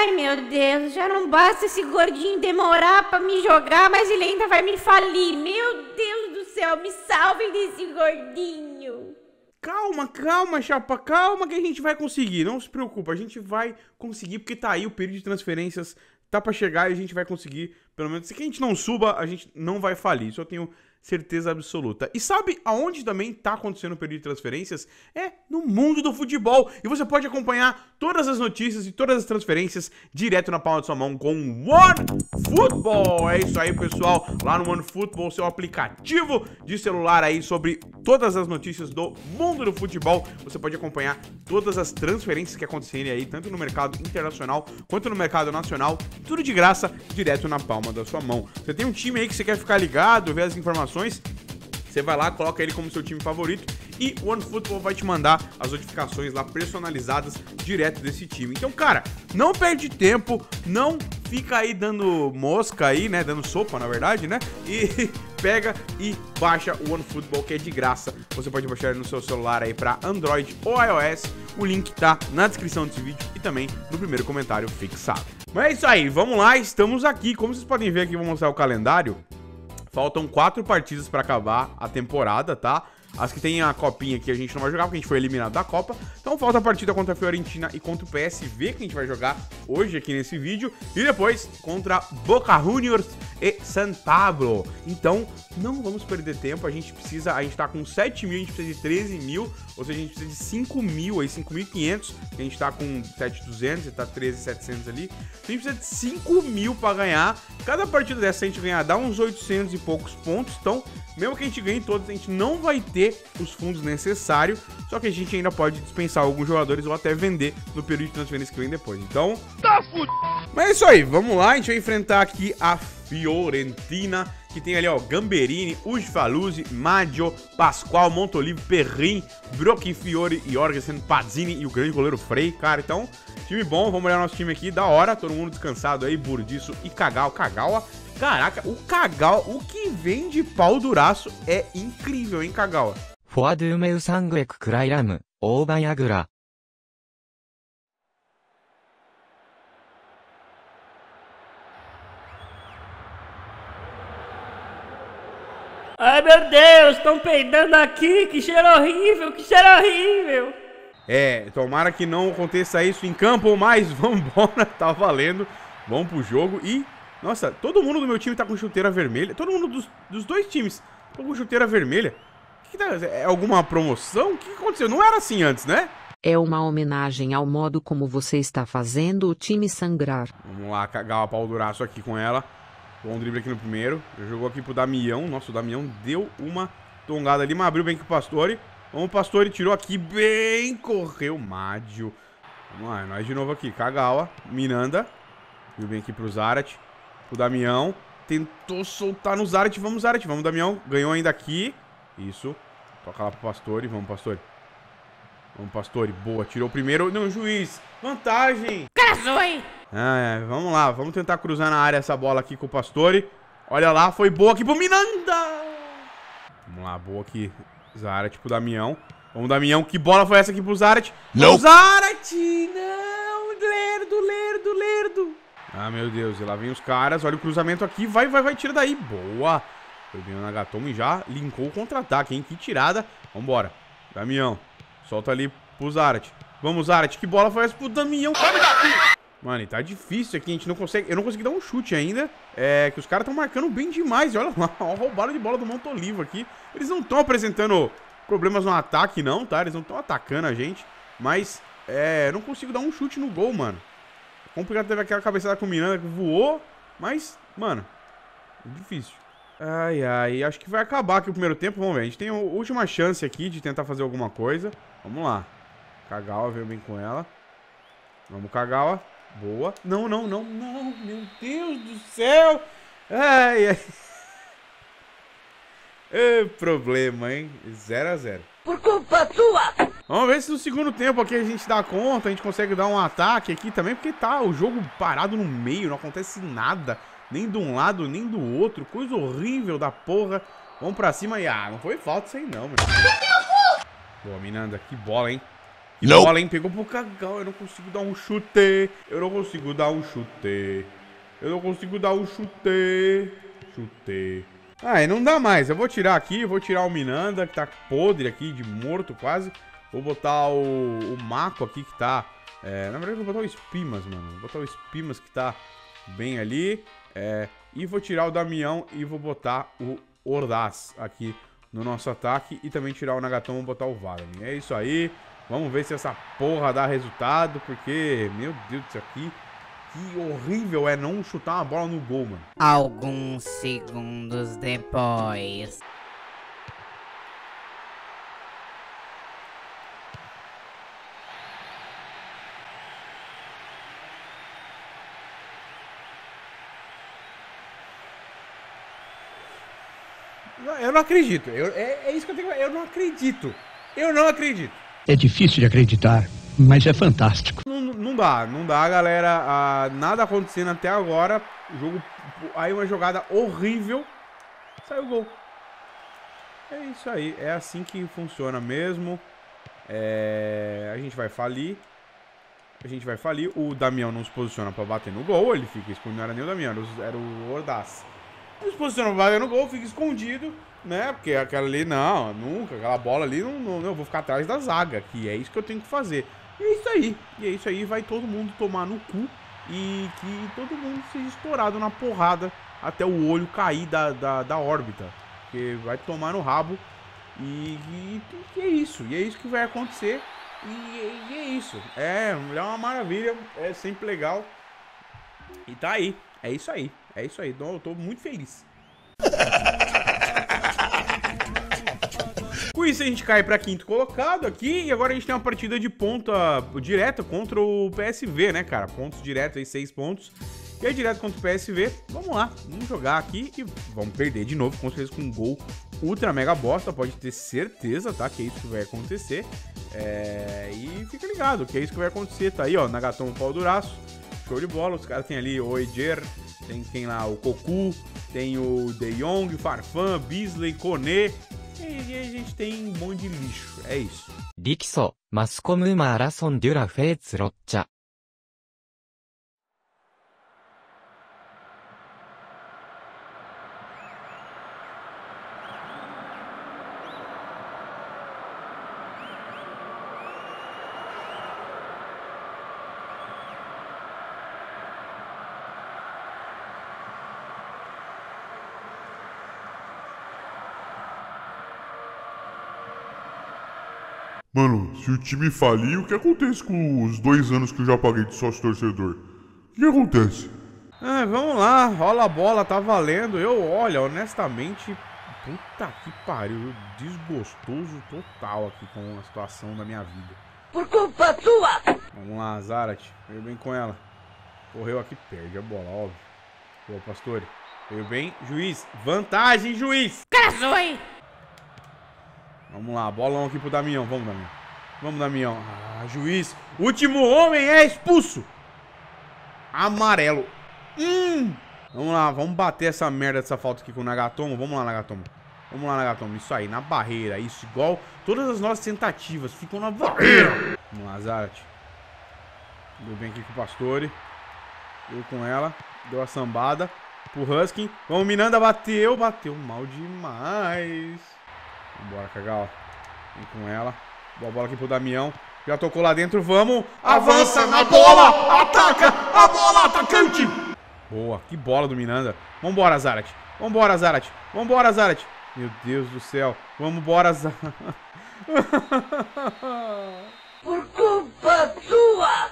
Ai, meu Deus, já não basta esse gordinho demorar pra me jogar, mas ele ainda vai me falir. Meu Deus do céu, me salvem desse gordinho. Calma, calma, chapa, calma que a gente vai conseguir. Não se preocupa, a gente vai conseguir porque tá aí o período de transferências tá para chegar e a gente vai conseguir, pelo menos se a gente não suba, a gente não vai falir. Eu tenho certeza absoluta. E sabe aonde também está acontecendo o período de transferências? É no mundo do futebol. E você pode acompanhar todas as notícias e todas as transferências direto na palma de sua mão com One Football. É isso aí, pessoal. Lá no One Football, seu aplicativo de celular aí sobre todas as notícias do mundo do futebol. Você pode acompanhar todas as transferências que acontecerem aí, tanto no mercado internacional quanto no mercado nacional. Tudo de graça, direto na palma da sua mão. Você tem um time aí que você quer ficar ligado, ver as informações você vai lá, coloca ele como seu time favorito e o OneFootball vai te mandar as notificações lá personalizadas direto desse time. Então, cara, não perde tempo, não fica aí dando mosca aí, né, dando sopa, na verdade, né? E pega e baixa o OneFootball que é de graça. Você pode baixar no seu celular aí para Android ou iOS. O link tá na descrição desse vídeo e também no primeiro comentário fixado. Mas é isso aí, vamos lá, estamos aqui. Como vocês podem ver aqui, vou mostrar o calendário. Faltam quatro partidas para acabar a temporada, tá? As que tem a copinha aqui a gente não vai jogar porque a gente foi eliminado da Copa. Então falta a partida contra a Fiorentina e contra o PSV que a gente vai jogar hoje aqui nesse vídeo. E depois contra Boca Juniors e San Pablo. Então não vamos perder tempo. A gente precisa, a gente tá com 7 mil, a gente precisa de 13 mil. Ou seja, a gente precisa de 5 mil aí, 5.500. A gente tá com 7.200 e tá 13.700 ali. a gente precisa de 5 mil pra ganhar. Cada partida dessa a gente ganhar dá uns 800 e poucos pontos. Então mesmo que a gente ganhe todos, a gente não vai ter os fundos necessários. Só que a gente ainda pode dispensar alguns jogadores ou até vender no período de transferência que vem depois. Então, tá fudido. Mas é isso aí, vamos lá. A gente vai enfrentar aqui a Fiorentina, que tem ali, ó, Gamberini, Ujfaluzzi, Maggio, Pascoal, Montolivo, Perrin, Brocchi, Fiore, Jorgensen, Pazzini e o grande goleiro Frei, cara. Então, time bom, vamos olhar nosso time aqui, da hora, todo mundo descansado aí, Burdiço e Cagal. Cagal, Caraca, o Kagawa, o que vem de pau duraço é incrível, hein, Kagawa? Foadumeu Sangwek Krairam, Obayagura. Ai meu Deus, estão peidando aqui, que cheiro horrível, que cheiro horrível. É, tomara que não aconteça isso em campo, mas vambora, tá valendo. Vamos pro jogo e nossa, todo mundo do meu time tá com chuteira vermelha. Todo mundo dos, dos dois times tá com chuteira vermelha. Que que tá, é alguma promoção? O que, que aconteceu? Não era assim antes, né? É uma homenagem ao modo como você está fazendo o time sangrar. Vamos lá, cagar o pau duraço aqui com ela. Bom drible aqui no primeiro. Jogou aqui pro Damião. Nossa, o Damião deu uma tongada ali, mas abriu bem com o Pastore. Vamos, o Pastore tirou aqui bem. Correu Mádio. Vamos lá, nós de novo aqui. Kagawa, Miranda. Viu bem aqui pro Zarat. O Damião tentou soltar no Zarat. Vamos, Zarat. Vamos, Damião. Ganhou ainda aqui. Isso. Toca lá pro Pastore. Vamos, Pastore. Vamos, Pastore. Boa. Tirou o primeiro. Não, juiz. Vantagem. Casou, hein? É, vamos lá. Vamos tentar cruzar na área essa bola aqui com o Pastore. Olha lá. Foi boa aqui pro Miranda. Vamos lá. Boa aqui. Zarat pro Damião. Vamos, Damião. Que bola foi essa aqui pro Zarat? Não. Zarat! Não. Ah, meu Deus. E lá vem os caras. Olha o cruzamento aqui. Vai, vai, vai. Tira daí. Boa. Foi bem o Nagatomo e já linkou o contra-ataque, hein? Que tirada. Vambora. Damião. Solta ali pro Zarat. Vamos, Zarat. Que bola foi essa pro Damião? Mano, e tá difícil aqui. A gente não consegue... Eu não consegui dar um chute ainda. É que os caras estão marcando bem demais. E olha lá. Ó, roubada de bola do Montolivo aqui. Eles não estão apresentando problemas no ataque, não, tá? Eles não estão atacando a gente. Mas, é... Eu não consigo dar um chute no gol, mano. Complicado teve aquela cabeçada com o Miranda que voou, mas, mano, difícil. Ai, ai, acho que vai acabar aqui o primeiro tempo. Vamos ver, a gente tem a última chance aqui de tentar fazer alguma coisa. Vamos lá. Kagawa veio bem com ela. Vamos, Kagawa. Boa. Não, não, não, não. Meu Deus do céu. Ai, ai. É problema, hein? 0 a 0 Por culpa sua! Vamos ver se no segundo tempo aqui a gente dá conta, a gente consegue dar um ataque aqui também, porque tá o jogo parado no meio, não acontece nada, nem de um lado, nem do outro, coisa horrível da porra. Vamos pra cima e, ah, não foi falta isso aí não, mano. Boa, Minanda, que bola, hein? E não. bola, hein? Pegou pro Cagal. Eu não consigo dar um chute. Eu não consigo dar um chute. Eu não consigo dar um chute. Chute. Ah, e não dá mais. Eu vou tirar aqui. Vou tirar o Minanda, que tá podre aqui, de morto quase. Vou botar o, o Mako aqui, que tá... É, na verdade, vou botar o Espimas, mano. Vou botar o Espimas, que tá bem ali. É, e vou tirar o Damião e vou botar o Ordaz aqui no nosso ataque. E também tirar o Nagatomo e botar o Vladimir. É isso aí. Vamos ver se essa porra dá resultado, porque, meu Deus, isso aqui... Que horrível é não chutar uma bola no gol, mano. Alguns segundos depois... Eu não acredito. Eu, é, é, isso que eu tenho. Eu não acredito. Eu não acredito. É difícil de acreditar, mas é fantástico. Não, não dá, não dá, galera. Ah, nada acontecendo até agora. O jogo. Aí uma jogada horrível. Saiu o gol. É isso aí. É assim que funciona mesmo. É, a gente vai falir. A gente vai falir. O Damião não se posiciona pra bater no gol. Ele fica escondido. Não era nem o Damião, era o Ordaz. Ele se posiciona pra no gol, fica escondido né? Porque aquela ali, não, nunca, aquela bola ali, não, não, eu vou ficar atrás da zaga, que é isso que eu tenho que fazer. E é isso aí, e é isso aí, vai todo mundo tomar no cu e que todo mundo seja estourado na porrada até o olho cair da, da, da órbita. Porque vai tomar no rabo e, e, e, é isso, e é isso que vai acontecer. E, e é isso, é, é uma maravilha, é sempre legal. E tá aí, é isso aí, é isso aí, eu tô muito feliz. Com isso a gente cai para quinto colocado aqui e agora a gente tem uma partida de ponta direta contra o PSV, né, cara? Pontos diretos aí, seis pontos. E aí direto contra o PSV, vamos lá, vamos jogar aqui e vamos perder de novo, com certeza com um gol ultra mega bosta, pode ter certeza, tá? Que é isso que vai acontecer. É... E fica ligado, que é isso que vai acontecer, tá aí, ó, Nagatomo pau duraço, show de bola, os caras tem ali o Ejer, tem quem lá, o Koku, tem o De Jong, Farfan, Beasley, Kone, e a gente tem um monte de lixo. É isso. 力ソ、マスコムマラソンデュラフェーツロッチャ。 Mano, se o time falir, o que acontece com os dois anos que eu já paguei de sócio torcedor? O que acontece? Ah, vamos lá, rola a bola, tá valendo. Eu, olha, honestamente, puta que pariu, desgostoso total aqui com a situação da minha vida. Por culpa tua! Vamos lá, Zarat, veio bem com ela. Correu aqui, perde a bola, óbvio. Boa, Pastore. Veio bem, juiz. Vantagem, juiz! Casou, hein? Vamos lá, bolão aqui pro Damião. Vamos, Damião. Vamos, Damião. Ah, juiz. Último homem é expulso. Amarelo. Hum. Vamos lá, vamos bater essa merda dessa falta aqui com o Nagatomo. Vamos lá, Nagatomo. Vamos lá, Nagatomo. Isso aí, na barreira. Isso, igual todas as nossas tentativas. Ficam na barreira. Vamos lá, Zarat. Deu bem aqui com o Pastore. Deu com ela. Deu a sambada. Pro Husky. Vamos, Minanda. Bateu. Bateu mal demais. Vambora, Cagal. Vem com ela. Boa bola aqui pro Damião. Já tocou lá dentro, vamos. Avança na bola! Ataca a bola, atacante! Boa, que bola do Miranda. Vambora, Zarat. Vambora, Zarat. Vambora, Zarat. Meu Deus do céu. Vambora, Zarat. Por culpa sua!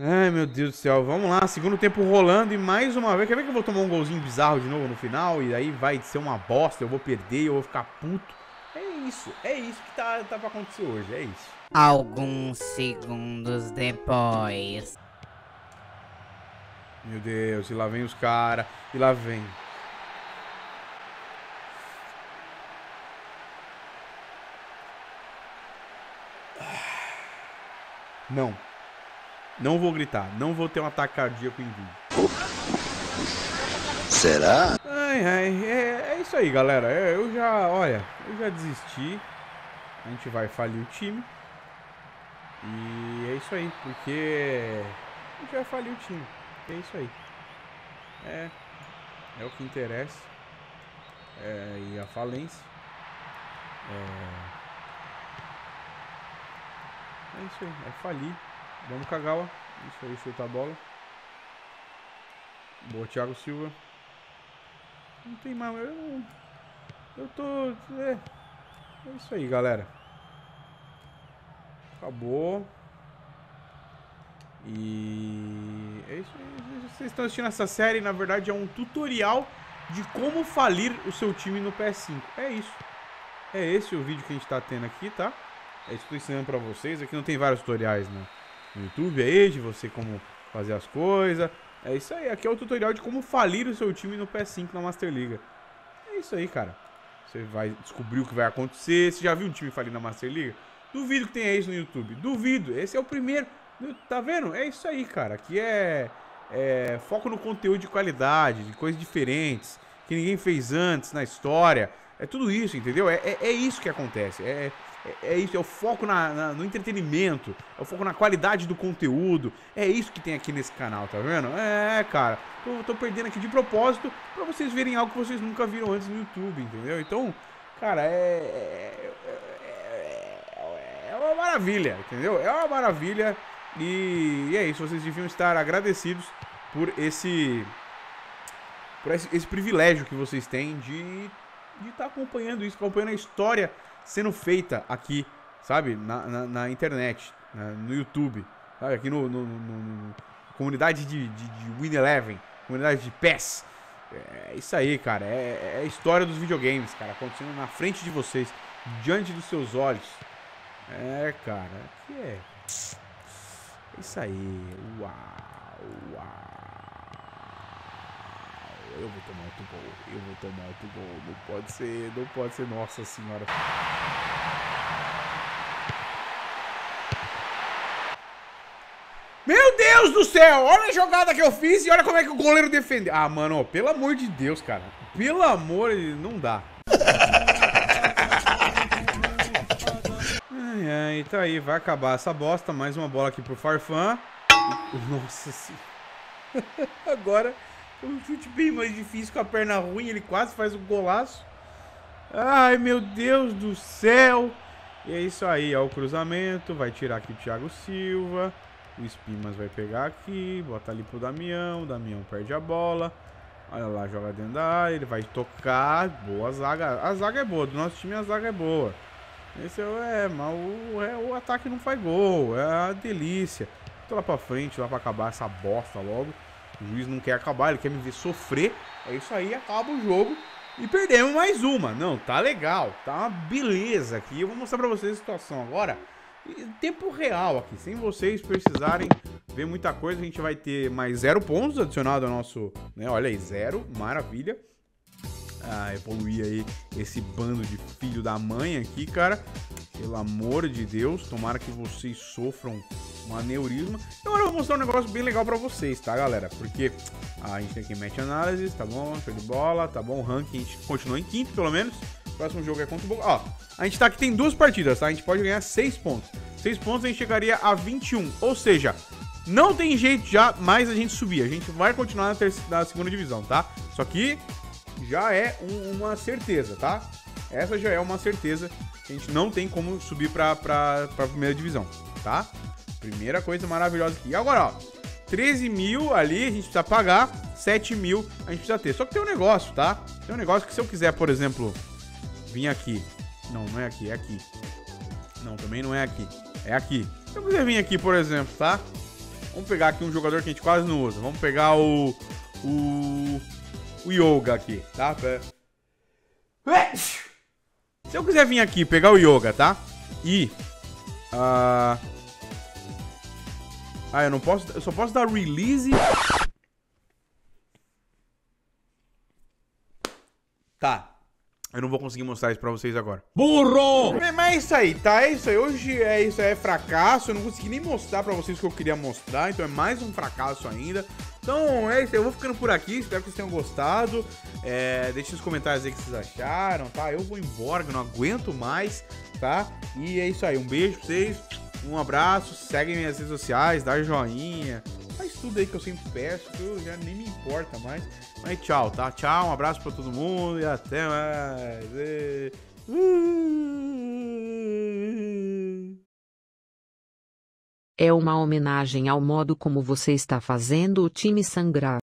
Ai, meu Deus do céu. Vamos lá, segundo tempo rolando e mais uma vez. Quer ver que eu vou tomar um golzinho bizarro de novo no final? E aí vai ser uma bosta, eu vou perder, eu vou ficar puto isso, é isso que tá, tá pra acontecer hoje, é isso. Alguns segundos depois. Meu Deus, e lá vem os caras, e lá vem. Não. Não vou gritar, não vou ter um ataque cardíaco em vídeo. Será? Ai, ai, é, é isso aí, galera. É, eu já, olha, eu já desisti. A gente vai falir o time. E é isso aí, porque a gente vai falir o time. É isso aí. É, é o que interessa. É, e a falência. É, é isso aí, é falir. Vamos Kagawa. Isso aí, chuta a bola. Boa, Thiago Silva. Não tem mais. Eu, não- eu tô. É, é isso aí, galera. Acabou. E é isso aí. Vocês estão assistindo essa série, na verdade, é um tutorial de como falir o seu time no PS5. É isso. É esse o vídeo que a gente tá tendo aqui, tá? É isso que eu tô ensinando pra vocês. Aqui não tem vários tutoriais no, no YouTube aí, de você como fazer as coisas. É isso aí. Aqui é o tutorial de como falir o seu time no PS5 na Master League. É isso aí, cara. Você vai descobrir o que vai acontecer. Você já viu um time falir na Master League? Duvido que tenha isso no YouTube. Duvido. Esse é o primeiro. Tá vendo? É isso aí, cara. Aqui é, é foco no conteúdo de qualidade, de coisas diferentes, que ninguém fez antes na história. É tudo isso, entendeu? É, é, é isso que acontece. É, é, é isso, é o foco na, na- no entretenimento, é o foco na qualidade do conteúdo. É isso que tem aqui nesse canal, tá vendo? É, cara. Tô, tô perdendo aqui de propósito pra vocês verem algo que vocês nunca viram antes no YouTube, entendeu? Então, cara, é. é- é- é uma maravilha, entendeu? É uma maravilha. E, e é isso, vocês deviam estar agradecidos por esse. Por esse, esse privilégio que vocês têm de de estar acompanhando isso, acompanhando a história sendo feita aqui, sabe? Na, na, na internet, no YouTube, sabe? Aqui no, no- no- no- comunidade de, de, de Win Eleven, comunidade de PES. É isso aí, cara. É, é a história dos videogames, cara, acontecendo na frente de vocês, diante dos seus olhos. É, cara, que é. É isso aí. Uau, uau. Eu vou tomar outro gol. Eu vou tomar outro gol. Não pode ser, não pode ser. Nossa senhora. Meu Deus do céu! Olha a jogada que eu fiz e olha como é que o goleiro defendeu. Ah, mano, pelo amor de Deus, cara. Pelo amor, não dá. Ai, ai, tá aí, vai acabar essa bosta. Mais uma bola aqui pro Farfan. Nossa senhora. Agora, um chute bem mais difícil com a perna ruim. Ele quase faz um golaço. Ai, meu Deus do céu. E é isso aí, ó, o cruzamento. Vai tirar aqui o Thiago Silva. O Espimas vai pegar aqui. Bota ali pro Damião. O Damião perde a bola. Olha lá, joga dentro da área. Ele vai tocar. Boa zaga. A zaga é boa. Do nosso time a zaga é boa. Esse é, é mas o, é, o ataque não faz gol. É a delícia. Tô lá pra frente, lá pra acabar essa bosta logo. O juiz não quer acabar, ele quer me ver sofrer. É isso aí, acaba o jogo. E perdemos mais uma. Não, tá legal. Tá uma beleza aqui. Eu vou mostrar pra vocês a situação agora. Em tempo real aqui, sem vocês precisarem ver muita coisa. A gente vai ter mais zero pontos adicionado ao nosso. Né? Olha aí, zero. Maravilha. Ah, evoluir aí esse bando de filho da mãe aqui, cara. Pelo amor de Deus, tomara que vocês sofram um aneurisma. Agora eu vou mostrar um negócio bem legal pra vocês, tá, galera? Porque a gente tem aqui match análise, tá bom? Show de bola, tá bom? O ranking a gente continua em quinto, pelo menos. O próximo jogo é contra o Boca. Ó, a gente tá aqui, tem duas partidas, tá? A gente pode ganhar seis pontos. Seis pontos a gente chegaria a 21. Ou seja, não tem jeito já mais a gente subir. A gente vai continuar na, terceira, na segunda divisão, tá? Só que já é um- uma certeza, tá? Essa já é uma certeza que a gente não tem como subir pra, pra, pra primeira divisão, tá? Primeira coisa maravilhosa aqui. E agora, ó, 13 mil ali a gente precisa pagar, 7 mil a gente precisa ter. Só que tem um negócio, tá? Tem um negócio que se eu quiser, por exemplo, vir aqui. Não, não é aqui, é aqui. Não, também não é aqui. É aqui. Se eu quiser vir aqui, por exemplo, tá? Vamos pegar aqui um jogador que a gente quase não usa. Vamos pegar o. O. O Yoga aqui, tá? Se eu quiser vir aqui pegar o Yoga, tá? E. Ah. Ah, eu não posso. Eu só posso dar release. Tá. Eu não vou conseguir mostrar isso pra vocês agora. Burro! Mas- é isso aí, tá? É isso aí. Hoje é isso aí, é fracasso. Eu não consegui nem mostrar pra vocês o que eu queria mostrar, então é mais um fracasso ainda. Então é isso aí, eu vou ficando por aqui. Espero que vocês tenham gostado. É, deixe nos comentários aí o que vocês acharam, tá? Eu vou embora, que eu não aguento mais, tá? E é isso aí. Um beijo pra vocês. Um abraço, segue minhas redes sociais, dá joinha. Faz tudo aí que eu sempre peço, que eu já nem me importa mais. Mas tchau, tá? Tchau, um abraço pra todo mundo e até mais. E- É uma homenagem ao modo como você está fazendo o time sangrar.